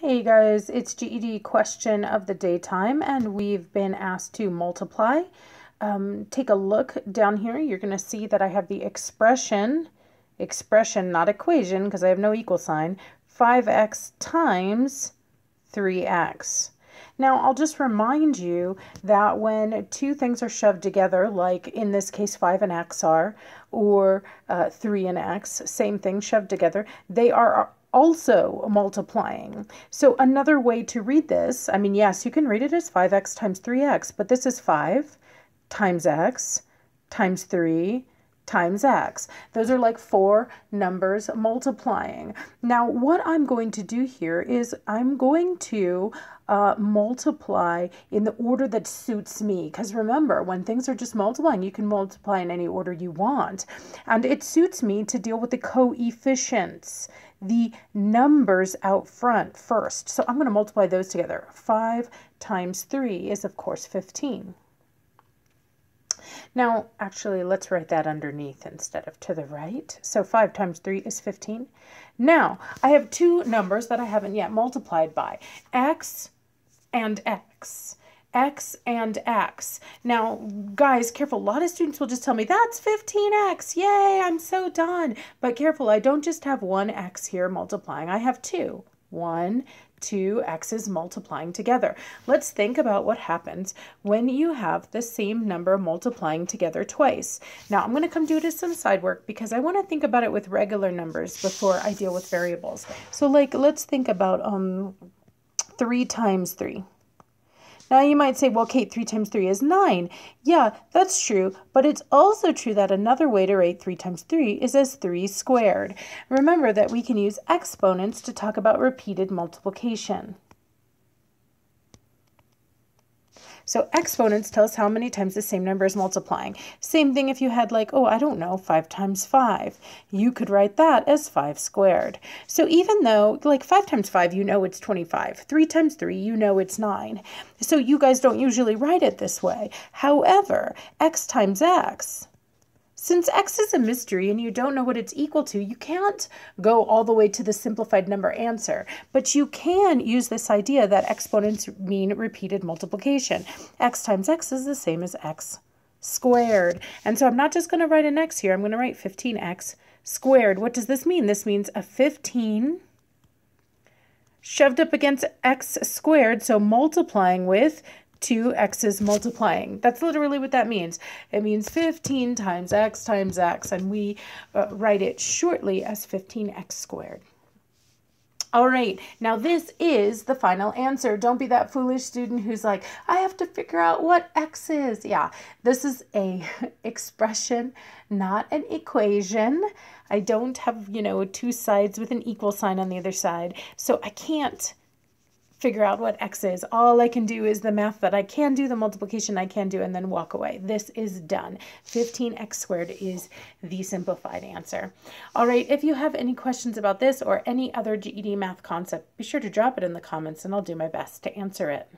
Hey guys, it's GED question of the daytime and we've been asked to multiply. Um, take a look down here. You're going to see that I have the expression, expression not equation because I have no equal sign, 5x times 3x. Now, I'll just remind you that when two things are shoved together, like in this case 5 and x are, or uh, 3 and x, same thing shoved together, they are also multiplying. So another way to read this, I mean, yes, you can read it as 5x times 3x, but this is 5 times x times 3 times x. Those are like four numbers multiplying. Now, what I'm going to do here is I'm going to uh, multiply in the order that suits me. Because remember, when things are just multiplying, you can multiply in any order you want. And it suits me to deal with the coefficients, the numbers out front first. So I'm going to multiply those together. 5 times 3 is, of course, 15. Now, actually, let's write that underneath instead of to the right. So 5 times 3 is 15. Now, I have two numbers that I haven't yet multiplied by, x and x x and x. Now, guys, careful. A lot of students will just tell me, that's 15x. Yay, I'm so done. But careful, I don't just have one x here multiplying. I have two. One, two x's multiplying together. Let's think about what happens when you have the same number multiplying together twice. Now I'm going to come do to some side work because I want to think about it with regular numbers before I deal with variables. So like let's think about um 3 times 3. Now you might say, well, Kate, 3 times 3 is 9. Yeah, that's true, but it's also true that another way to write 3 times 3 is as 3 squared. Remember that we can use exponents to talk about repeated multiplication. So exponents tell us how many times the same number is multiplying. Same thing if you had like, oh, I don't know, 5 times 5. You could write that as 5 squared. So even though, like 5 times 5, you know it's 25. 3 times 3, you know it's 9. So you guys don't usually write it this way. However, x times x since x is a mystery and you don't know what it's equal to, you can't go all the way to the simplified number answer. But you can use this idea that exponents mean repeated multiplication. x times x is the same as x squared. And so I'm not just going to write an x here. I'm going to write 15x squared. What does this mean? This means a 15 shoved up against x squared, so multiplying with two x's multiplying. That's literally what that means. It means 15 times x times x, and we uh, write it shortly as 15x squared. All right, now this is the final answer. Don't be that foolish student who's like, I have to figure out what x is. Yeah, this is a expression, not an equation. I don't have, you know, two sides with an equal sign on the other side, so I can't figure out what x is. All I can do is the math that I can do, the multiplication I can do, and then walk away. This is done. 15x squared is the simplified answer. All right, if you have any questions about this or any other GED math concept, be sure to drop it in the comments and I'll do my best to answer it.